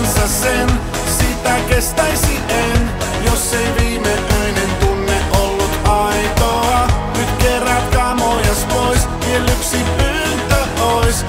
kanssa sen, sitä kestäisi en, jos ei viimeöinen tunne ollut aitoa. Nyt kerät kamojas pois, vielä yksi pyyntö ois.